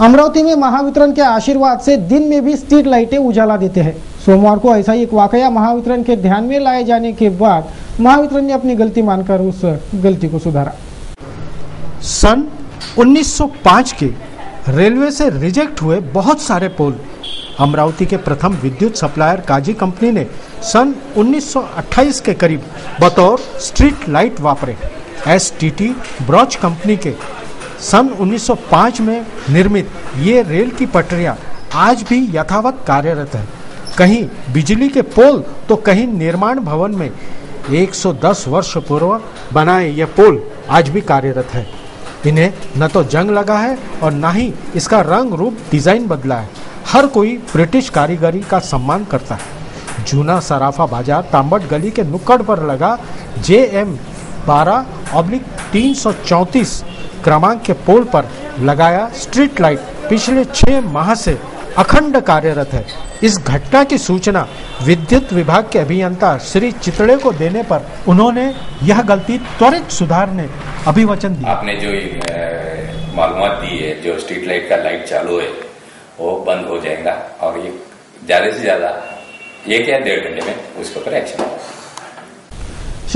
अमरावती में महावितरण के आशीर्वाद से दिन में भी स्ट्रीट लाइटें उजाला देते हैं। सोमवार को ऐसा ही एक वाकया महावितरण के ध्यान में लाए जाने के बाद महावितरण ने अपनी गलती मानकर उस गलती को सुधारा। सन 1905 के रेलवे से रिजेक्ट हुए बहुत सारे पोल। अमरावती के प्रथम विद्युत सप्लायर काजी कंपनी ने सन 1928 के करीब बतौर स्ट्रीट लाइट वापरे। एस टी ब्रॉच कंपनी के सन 1905 में निर्मित ये रेल की पटरियाँ आज भी यथावत कार्यरत है। कहीं बिजली के पोल तो कहीं निर्माण भवन में 110 वर्ष पूर्व बनाए ये पोल आज भी कार्यरत है। इन्हें न तो जंग लगा है और न ही इसका रंग रूप डिज़ाइन बदला है। हर कोई ब्रिटिश कारीगरी का सम्मान करता है। जूना सराफा बाज़ार तांबट गली के नुक्कड़ पर लगा जे एम बारह ऑब्लिक तीन सौ चौंतीस क्रमांक के पोल पर लगाया स्ट्रीट लाइट पिछले छह माह से अखंड कार्यरत है। इस घटना की सूचना विद्युत विभाग के अभियंता श्री चितड़े को देने पर उन्होंने यह गलती त्वरित सुधारने अभिवचन दिया। आपने जो मालूम दी है, जो स्ट्रीट लाइट का लाइट चालू है, वो बंद हो जाएगा और ये ज़्यादा से ज़्यादा एक या डेढ़ घंटे में उसके ऊपर एक्शन होगा।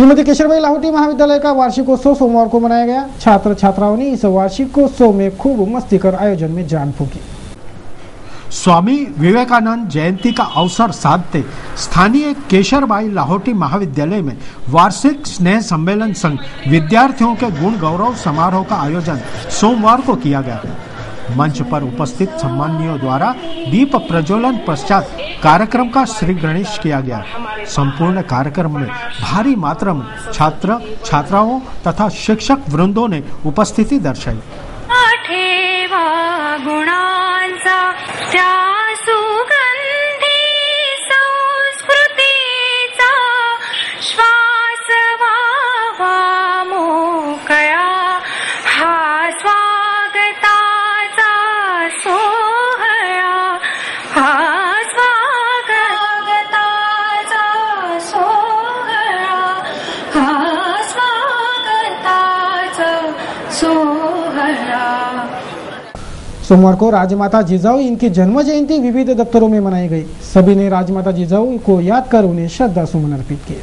श्रीमती केशरबाई लाहौटी महाविद्यालय का वार्षिकोत्सव सोमवार को मनाया गया। छात्र छात्राओं ने इस वार्षिकोत्सव में खूब मस्ती कर आयोजन में जान फूकी। स्वामी विवेकानंद जयंती का अवसर साधते स्थानीय केशरबाई लाहौटी महाविद्यालय में वार्षिक स्नेह सम्मेलन संघ विद्यार्थियों के गुण गौरव समारोह का आयोजन सोमवार को किया गया। मंच पर उपस्थित सम्मानियों द्वारा दीप प्रज्वलन पश्चात कार्यक्रम का श्री गणेश किया गया। संपूर्ण कार्यक्रम में भारी मात्रा में छात्र, छात्राओं तथा शिक्षक वृंदों ने उपस्थिति दर्शाई। सोमवार को राजमाता जिजाऊ इनकी जन्म जयंती विविध दफ्तरों में मनाई गई। सभी ने राजमाता जिजाऊ को याद कर उन्हें श्रद्धा सुमन अर्पित किए।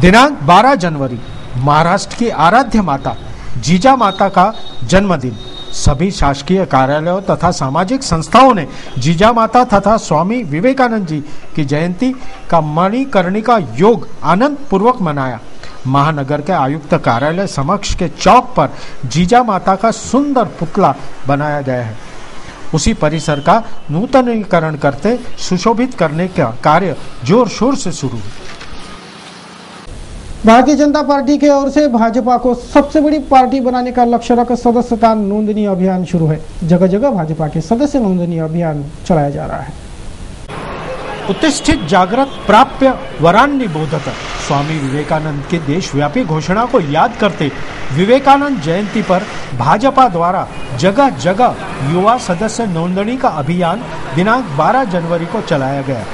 दिनांक 12 जनवरी, महाराष्ट्र की आराध्य माता, जीजा माता का जन्मदिन। सभी शासकीय कार्यालयों तथा सामाजिक संस्थाओं ने जीजा माता तथा स्वामी विवेकानंद जी की जयंती का मणिकर्णिका योग आनंद पूर्वक मनाया। महानगर के आयुक्त कार्यालय समक्ष के चौक पर जीजा माता का सुंदर पुतला बनाया गया है। उसी परिसर का नूतनीकरण करते सुशोभित करने का कार्य ज़ोर शोर से शुरू। भारतीय जनता पार्टी की ओर से भाजपा को सबसे बड़ी पार्टी बनाने का लक्ष्य रख सदस्यता नोंदनी अभियान शुरू है। जगह जगह भाजपा के सदस्य नोंदनी अभियान चलाया जा रहा है। उत्तिष्ठित जागृत प्राप्य वरान्नि बोधक। स्वामी विवेकानंद की देशव्यापी घोषणा को याद करते विवेकानंद जयंती पर भाजपा द्वारा जगह जगह युवा सदस्य नोंदणी का अभियान दिनांक 12 जनवरी को चलाया गया।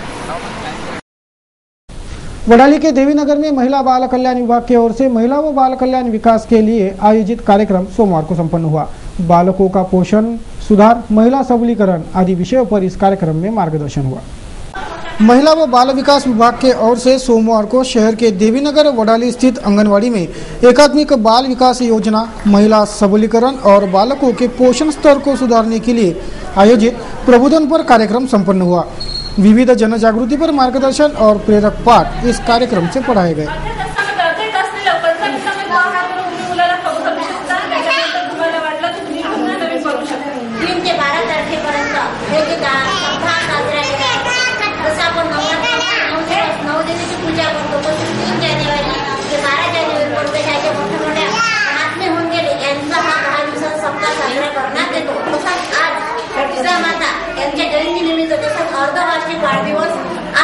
वडाली के देवीनगर में महिला बाल कल्याण विभाग की ओर से महिला व बाल कल्याण विकास के लिए आयोजित कार्यक्रम सोमवार को संपन्न हुआ। बालकों का पोषण, सुधार, महिला सबलीकरण आदि विषयों पर इस कार्यक्रम में मार्गदर्शन हुआ। महिला व बाल विकास विभाग के ओर से सोमवार को शहर के देवीनगर वडाली स्थित आंगनवाड़ी में एकात्मिक बाल विकास योजना, महिला सबलीकरण और बालकों के पोषण स्तर को सुधारने के लिए आयोजित प्रबोधन पर कार्यक्रम संपन्न हुआ। विविध जन जागृति पर मार्गदर्शन और प्रेरक पाठ इस कार्यक्रम से पढ़ाए गए प्रत्येक असलेलं पंचायत समिती दहा करून तुम्ही मुलाला करू शकू शकता त्याच्यानंतर तुम्हाला वाटलं तर तुम्ही पुन्हा नवीन करू शकता तीन ते बारा तारखेपर्यंत हे जे दा- सप्ताह साजरा केला आहे. जसं आपण नवरात्र नऊ दिवस नऊ देवीची पूजा करतो तशी तीन जानेवारी ते बारा जानेवारीपर्यंत ह्या ज्या मोठ्या मोठ्या महात्मे होऊन गेले यांचा हा दहा दिवसाचा सप्ताह साजरा करण्यात येतो तसाच आज जिजामाता यांच्या जयंतीनिमित्त तसंच अर्धवार्षिक वाढदिवस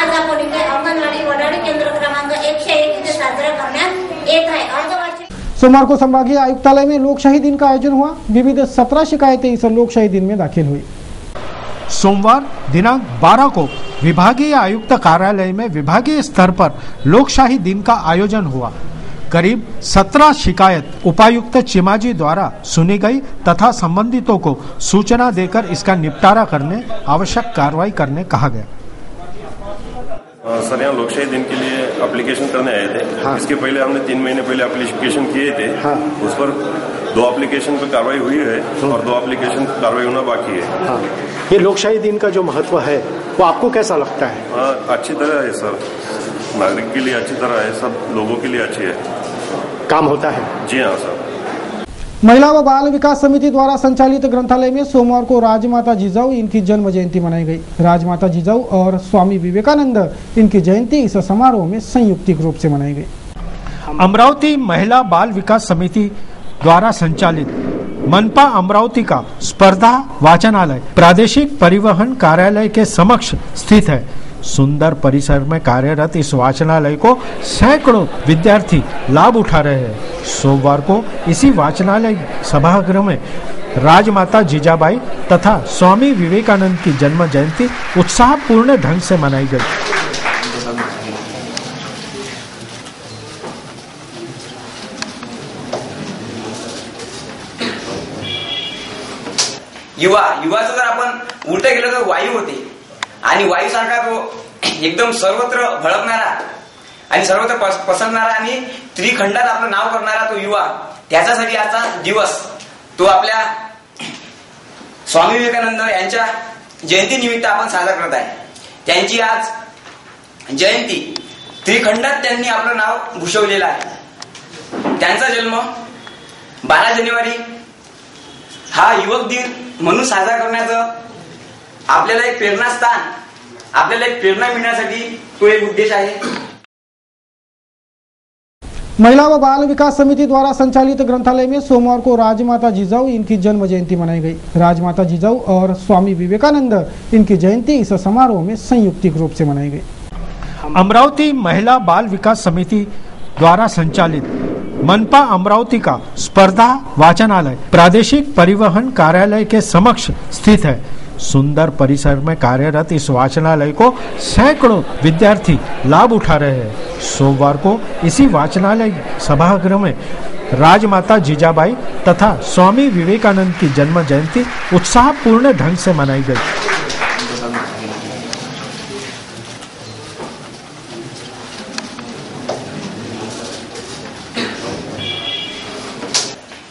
आज आपण इथे अंगणवाडी वडाळी केंद्र क्रमांक एकशे एक इथे साजरा करण्यात येत आहे अर्धवार्षिक सोमवार को संभागीय आयुक्तालय में लोकशाही दिन का आयोजन हुआ। विविध सत्रह शिकायतें इस लोकशाही दिन में दाखिल हुई। सोमवार दिनांक 12 को विभागीय आयुक्त कार्यालय में विभागीय स्तर पर लोकशाही दिन का आयोजन हुआ। करीब 17 शिकायत उपायुक्त चिमाजी द्वारा सुनी गई तथा संबंधितों को सूचना देकर इसका निपटारा करने, आवश्यक कार्रवाई करने कहा गया। सर यहाँ लोकशाही दिन के लिए एप्लीकेशन करने आए थे। हाँ। इसके पहले हमने तीन महीने पहले एप्लीकेशन किए थे। हाँ। उस पर दो एप्लीकेशन पर कार्रवाई हुई है और दो एप्लीकेशन कार्रवाई होना बाकी है। हाँ। ये लोकशाही दिन का जो महत्व है वो आपको कैसा लगता है? हाँ, अच्छी तरह है सर। नागरिक के लिए अच्छी तरह है सब लोगों के लिए अच्छी है। काम होता है। जी हाँ सर। महिला व बाल विकास समिति द्वारा संचालित ग्रंथालय में सोमवार को राजमाता जिजाऊ, इनकी जन्म जयंती मनाई गई। राजमाता जिजाऊ और स्वामी विवेकानंद, इनकी जयंती इस समारोह में संयुक्तिक रूप से मनाई गई। अमरावती महिला बाल विकास समिति द्वारा संचालित मनपा अमरावती का स्पर्धा वाचनालय प्रादेशिक परिवहन कार्यालय के समक्ष स्थित है। सुंदर परिसर में कार्यरत इस वाचनालय को सैकड़ों विद्यार्थी लाभ उठा रहे हैं। सोमवार को इसी वाचनालय सभागृह में राजमाता जीजाबाई तथा स्वामी विवेकानंद की जन्म जयंती उत्साहपूर्ण ढंग से मनाई गई। युवा, युवाचं जर आपण उलट तर वायू होते. आणि वायूसारखा तो एकदम सर्वत्र भळकणारा आणि सर्वत्र पस- पसरणारा आणि त्रिखंडात आपलं नाव करणारा तो युवा त्याच्यासाठी आजचा दिवस. तो आपल्या स्वामी विवेकानंद यांच्या जयंतीनिमित्त आपण साजरा करत आहे. त्यांची आज जयंती. त्रिखंडात त्यांनी आपलं नाव भूषवलेलं आहे. त्यांचा जन्म बारा जानेवारी हा युवक दिन म्हणून साजरा करण्याचं आपल्याला एक प्रेरणास्थान आपल्याला एक प्रेरणा मिळण्यासाठी तो एक उद्देश आहे. महिला व बाल विकास समिति द्वारा संचालित ग्रंथालय में सोमवार को राजमाता जिजाऊ इनकी जन्म जयंती मनाई गई। राजमाता जिजाऊ और स्वामी विवेकानंद इनकी जयंती इस समारोह में संयुक्तिक रूप से मनाई गई। अमरावती महिला बाल विकास समिति द्वारा संचालित मनपा अमरावती का स्पर्धा वाचनालय प्रादेशिक परिवहन कार्यालय के समक्ष स्थित है। सुंदर परिसर में कार्यरत इस वाचनालय को सैकड़ों विद्यार्थी लाभ उठा रहे हैं। सोमवार को इसी वाचनालय सभागृह में राजमाता जीजाबाई तथा स्वामी विवेकानंद की जन्म जयंती उत्साहपूर्ण ढंग से मनाई गई।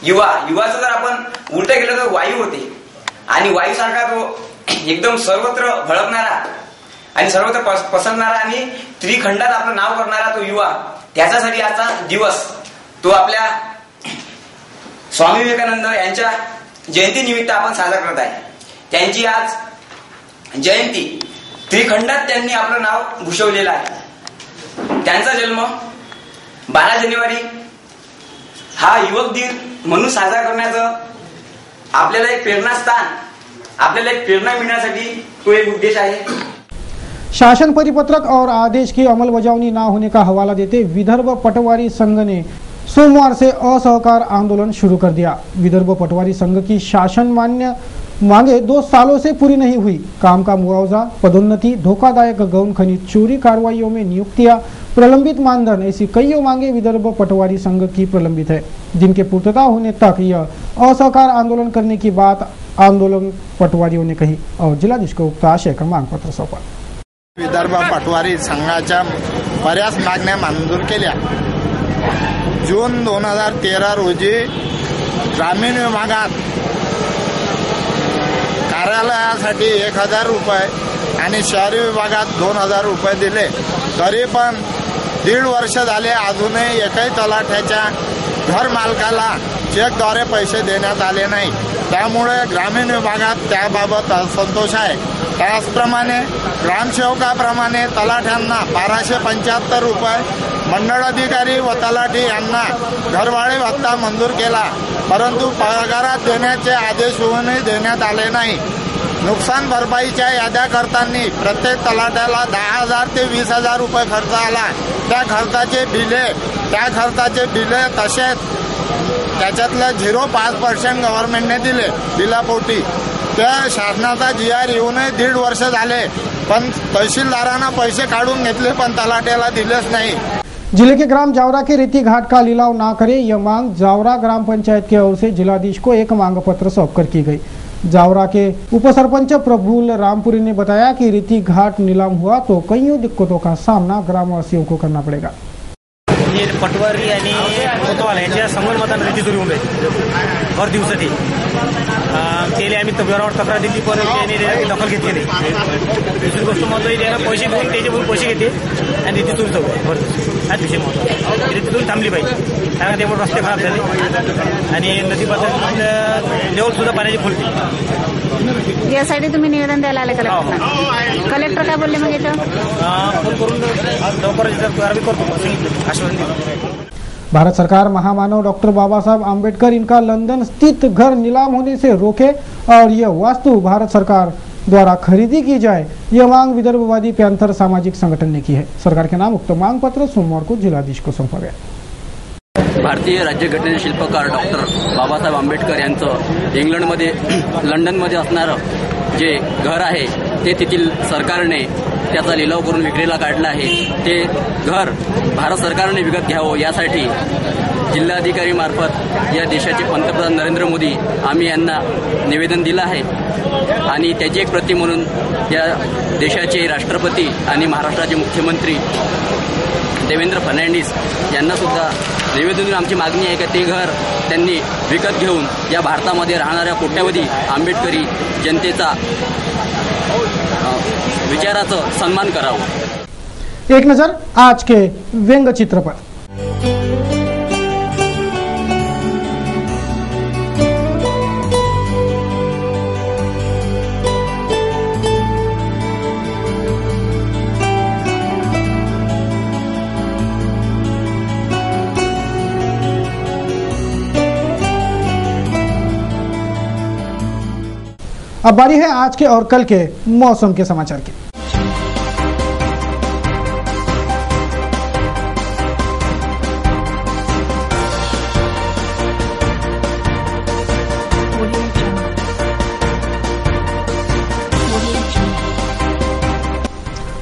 युवा, युवाचं जर आपण उलट गेलं तर वायू होते. आणि वायूसारखा तो एकदम सर्वत्र भडकणारा आणि सर्वत्र पस- पसरणारा आणि त्रिखंडात आपलं नाव करणारा तो युवा त्याच्यासाठी आजचा दिवस तो आपल्या स्वामी विवेकानंद यांच्या जयंतीनिमित्त आपण साजरा करत आहे. त्यांची आज जयंती. त्रिखंडात त्यांनी आपलं नाव भूषवलेलं आहे. त्यांचा जन्म बारा जानेवारी हा युवक दिन म्हणून साजरा करण्याचं आपल्याला एक प्रेरणास्थान आपल्याला एक प्रेरणा मिळण्यासाठी तो एक उद्देश आहे. शासन परिपत्रक और आदेश की अमलबजावनी ना होने का हवाला देते विदर्भ पटवारी संघ ने सोमवार से असहकार आंदोलन शुरू कर दिया। विदर्भ पटवारी संघ की शासन मान्य मांगे दो सालों से पूरी नहीं हुई। काम का मुआवजा पदोन्नति, धोखादायक गौन खनिज चोरी कार्रवाइयों में नियुक्तियाँ प्रलंबित मानधन, ऐसी कई मांगे विदर्भ पटवारी संघ की प्रलंबित है। जिनके पूर्तता होने तक यह असहकार आंदोलन करने की बात आंदोलन पटवारियों ने कही। और जिलाधीश को उक्त आशय क्रमांक पत्र सौंपा। विदर्भ पटवारी संघाच्या बऱ्याच मागण्या मंजूर केल्या. जून दोन हज़ार तेरा रोजी ग्रामीण विभागात कार्यालयासाठी एक हजार रुपये आणि शहरी विभागात दोन हजार रुपये दिले. तरी पण दीड वर्ष झाले अजूनही एकही तलाठ्याच्या घर मालकाला चेकद्वारे पैसे देण्यात आले नाही. त्यामुळे ग्रामीण विभागात त्याबाबत असंतोष आहे. त्याचप्रमाणे ग्रामसेवकाप्रमाणे तलाठ्यांना बाराशे पंच्याहत्तर रुपये मंडळ अधिकारी व तलाठी यांना घरवाळे भत्ता मंजूर केला. परंतु पगारात देण्याचे आदेश होऊनही देण्यात आले नाही. नुकसान भरपाईच्या याद्या करताना प्रत्येक तलाट्याला दहा हजार ते वीस हजार रुपये खर्च आला. त्या खर्चाचे बिले त्या खर्चाचे बिले तसेच त्याच्यातलं झिरो पाच पर्सेंट गव्हर्नमेंटने दिले बिलापोटी. त्या शासनाचा जी आर येऊनही दीड वर्ष झाले पण तहसीलदारांना पैसे काढून घेतले पण तलाट्याला दिलेच नाही. ज़िले के ग्राम जावरा के रीति घाट का लिलाव ना करे, यह मांग जावरा ग्राम पंचायत की ओर से जिलाधीश को एक मांग पत्र सौंप कर की गई। जावरा के उप सरपंच प्रभुल रामपुरी ने बताया कि रीति घाट नीलाम हुआ तो कई दिक्कतों का सामना ग्रामवासियों को करना पड़ेगा। पटवारी कोतवाल राहील भर तक्रार दखल त्याला पैसे घेऊन त्याच्याकडून पैसे घेते. आणि रीती जाऊ. भर हाच विषय महत्वाचा रीती सुरू थांबली पाहिजे. कारण त्यामुळे रस्ते खराब झाले. आणि नदी पात्रात लेवल सुद्धा पाण्याची फुलते यासाठी तुम्ही निवेदन द्यायला आले कलेक्टरला कलेक्टर काय बोलले मग याच्यावर फ़ोन करून लवकरच कारवाई करतो. आश्वासन दिलं. भारत सरकार महामानव डॉक्टर बाबा साहब आम्बेडकर इनका लंदन स्थित घर नीलाम होने से रोके और यह वास्तु भारत सरकार। द्वारा खरीदी की जाए यह मांग विदर्भवादी पैंथर सामाजिक संगठन ने की है। सरकार के नाम उक्त मांग पत्र सोमवार को जिलाधीश को सौंपा गया। भारतीय राज्यघटनेचे शिल्पकार डॉक्टर बाबासाहेब आंबेडकर यांचं इंग्लंडमध्ये लंडनमध्ये असणारं जे घर आहे ते तेथील सरकारने त्याचा लिलाव करून विक्रीला काढला आहे. ते घर भारत सरकारने विकत घ्यावं यासाठी जिल्हाधिकारी मार्फत या देशाचे पंतप्रधान नरेंद्र मोदी आम्ही यांना निवेदन दिलं आहे. आणि त्याची एक प्रती म्हणून या देशाचे राष्ट्रपती आणि महाराष्ट्राचे मुख्यमंत्री देवेंद्र फडणवीस यांना सुद्धा निवेदन देऊन आमची मागणी आहे का ते घर त्यांनी विकत घेऊन या भारतामध्ये राहणाऱ्या कोट्यावधी आंबेडकरी जनतेचा विचाराचं सन्मान करावं. एक नजर आज के व्यंग चित्रपट अब बारी है आज के और कल के मौसम के समाचार की।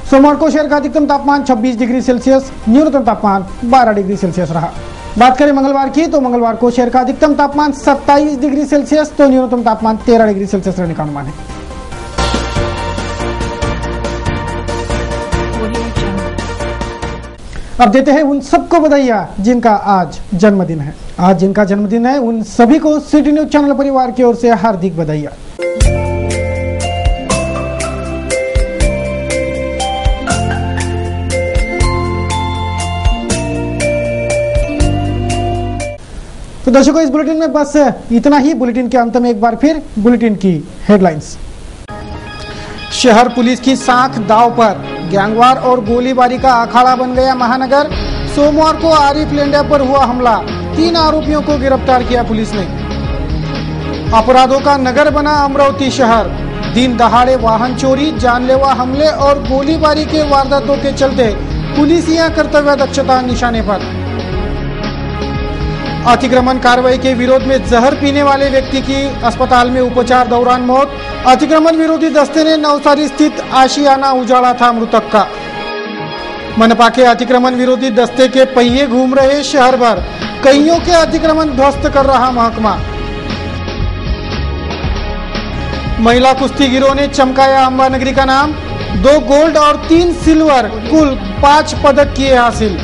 सोमवार को शहर का अधिकतम तापमान 26 डिग्री सेल्सियस, न्यूनतम तापमान 12 डिग्री सेल्सियस रहा। बात करें मंगलवार की तो मंगलवार को शहर का अधिकतम तापमान 27 डिग्री सेल्सियस तो न्यूनतम तापमान 13 डिग्री सेल्सियस रहने का अनुमान है। अब देते हैं उन सबको बधाइया जिनका आज जन्मदिन है। आज जिनका जन्मदिन है, उन सभी को सिटी न्यूज़ चैनल परिवार की ओर से हार्दिक बधाइया। तो दर्शकों, इस बुलेटिन में बस इतना ही। बुलेटिन के अंत में एक बार फिर बुलेटिन की हेडलाइंस। शहर पुलिस की साख दाव पर गैंगवार और गोलीबारी का अखाड़ा बन गया महानगर। सोमवार को आरिफ लेंडा पर हुआ हमला। तीन आरोपियों को गिरफ़्तार किया पुलिस ने। अपराधों का नगर बना अमरावती शहर। दिन दहाड़े वाहन चोरी, जानलेवा हमले और गोलीबारी के वारदातों के चलते पुलिस यहाँ कर्तव्य दक्षता निशाने पर। अतिक्रमण कार्रवाई के विरोध में जहर पीने वाले व्यक्ति की अस्पताल में उपचार दौरान मौत। अतिक्रमण विरोधी दस्ते ने नवसारी स्थित आशियाना उजाड़ा था मृतक का। मनपा के अतिक्रमण विरोधी दस्ते के पहिए घूम रहे शहर भर। कईयों के अतिक्रमण ध्वस्त कर रहा महकमा। महिला कुश्ती गिरोह ने चमकाया अंबा नगरी का नाम। दो गोल्ड और तीन सिल्वर। कुल पाँच पदक किए हासिल।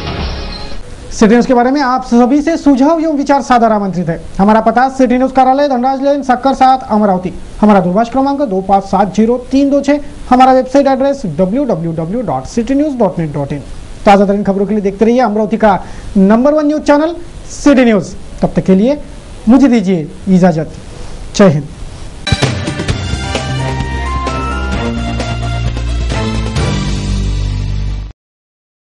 सिटी न्यूज़ के बारे में आप सभी से सुझाव एवं विचार सादर आमंत्रित है। हमारा पता सिटी न्यूज़ कार्यालय, धनराज लेन सक्कर सात अमरावती। हमारा दूरभाष क्रमांक दो पाँच सात ज़ीरो तीन दो छः। हमारा website address W W W dot city news dot net dot in ताज़ा तरीन खबरों के लिए देखते रहिए अमरावती का number one news channel city news तब तक के लिए मुझे दीजिए इजाज़त। जय हिंद।